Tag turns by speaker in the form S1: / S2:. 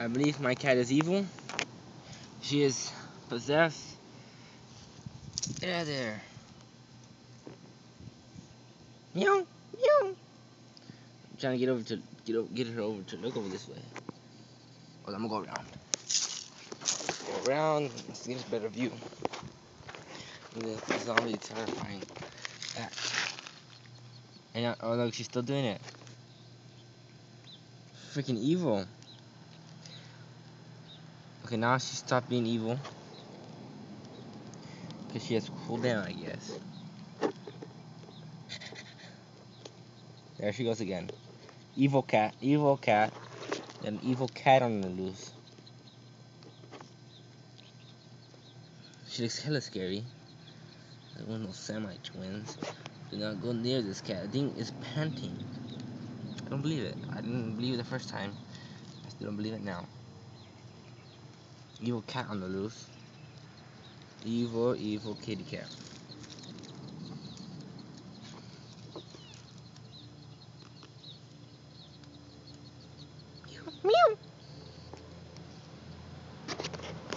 S1: I believe my cat is evil. She is possessed. There, there. Meow, meow. I'm trying to get over to get over, get her over to look over this way. Oh, I'm gonna go around. Go around. Let's get a better view. The zombie terrifying act. And uh, oh look, she's still doing it. Freaking evil. Okay, now she stopped being evil. Because she has cooled down, I guess. There she goes again. Evil cat, evil cat. An evil cat on the loose. She looks hella scary. Like one of those semi twins. Do not go near this cat. The thing is panting. I don't believe it. I didn't believe it the first time. I still don't believe it now. Evil cat on the loose. Evil, evil kitty cat. Meow.